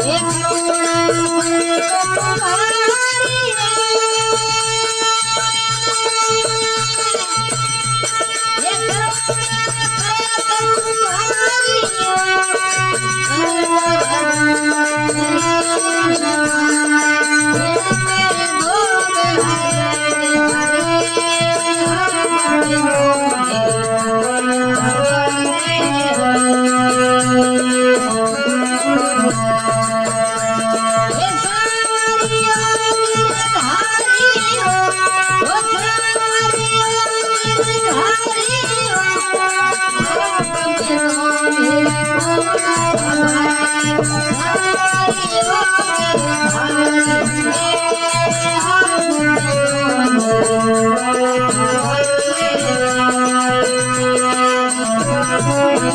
If you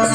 Hey,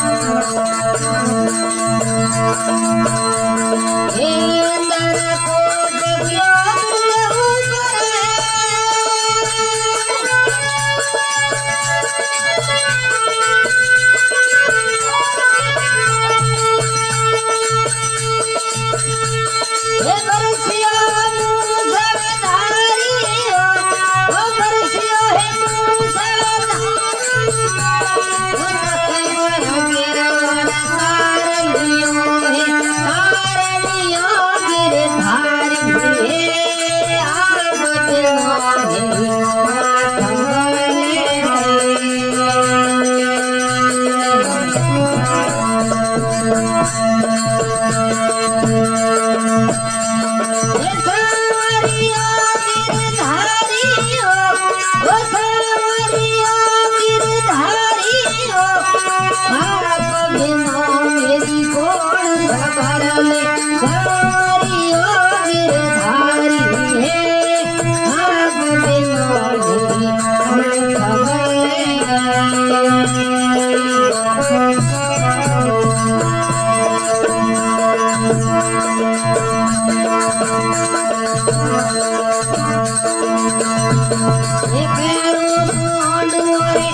ये प्यार मोड़